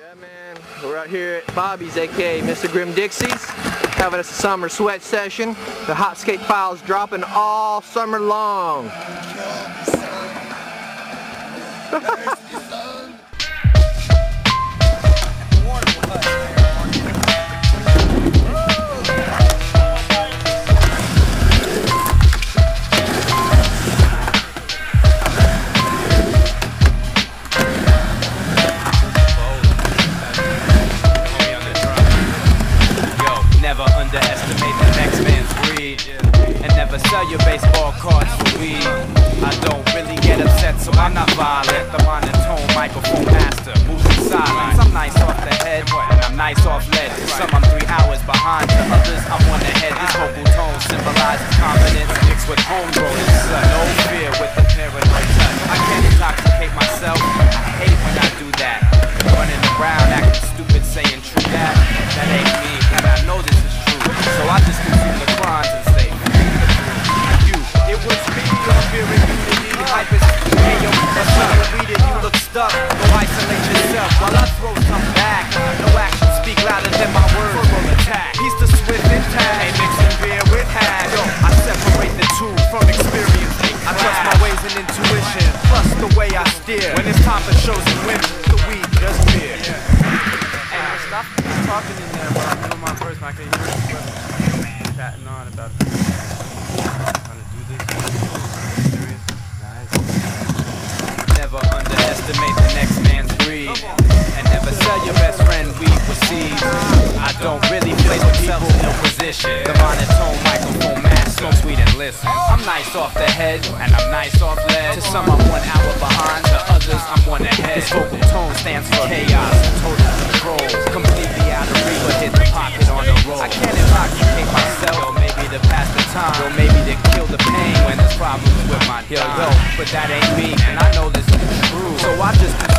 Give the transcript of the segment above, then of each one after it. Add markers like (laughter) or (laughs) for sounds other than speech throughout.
Yeah, man. We're out here at Bobby's, aka Mr. Grim Dixie's, having us a summer sweat session. The Hot Skate files dropping all summer long. (laughs) (laughs) sell your baseball cards for weed. I don't really get upset, so I'm not violent. The monotone microphone master, moves in silence. I'm nice off the head, and I'm nice off lead. Some, I'm three hours behind. To others, I'm one ahead. This vocal tone symbolizes confidence mixed with homegrown. No fear with the paranoid touch. I can't intoxicate myself. From experience. I trust my ways and intuition, plus the way I steer. When it's time for shows and women, the weed just beer. Hey, stop talking in there while I'm doing my verse, man. I can hear you chatting on about trying to do this. Serious? Never underestimate the next man's greed. And never sell your best friend weed with seeds. I don't really place myself in no position. The monotone microphone master, smoke sweet and listen. I'm nice off the head, and I'm nice off lead. To some, I'm one hour behind. To others, I'm one ahead. This vocal tone stands for chaos and total control. Completely out of reach, but hit the pocket on the roll. I can't intoxicate myself, or maybe to pass the time, or maybe to kill the pain when there's problems with my yo, yo. But that ain't me, and I know this is true. So I just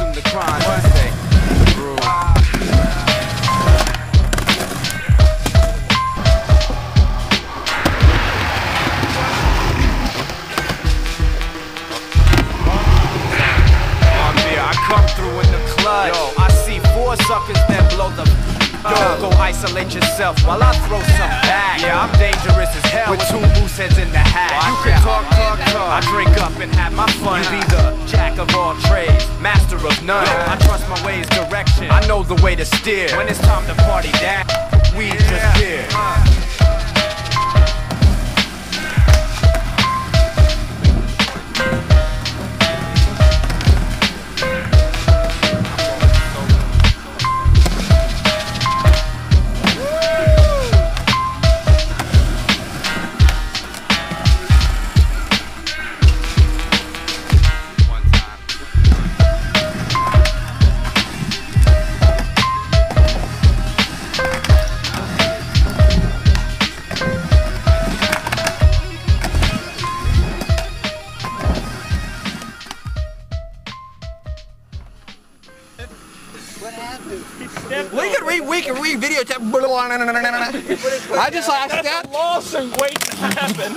suckers then blow the. Yo, go isolate yourself while I throw some back. Yeah, I'm dangerous as hell with two moose heads in the hat. You can talk, talk, talk. I drink up and have my fun. Be the jack of all trades, master of none. I trust my ways, direction. I know the way to steer. When it's time to party down, we just here. Uh. We can re we can re videotape. I just asked that. lawsuit waiting to happen.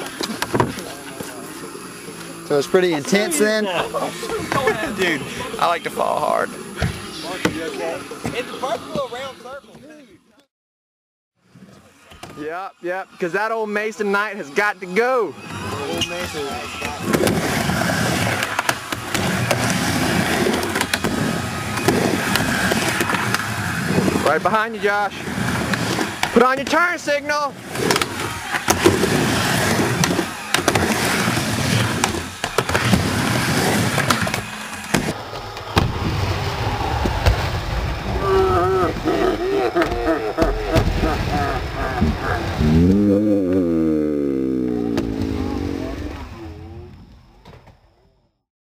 So it's pretty intense then. Dude, I like to fall hard. It's Buffalo round circle. Yep, yep, because that old Mason Knight has got to go. Right behind you, Josh. Put on your turn signal.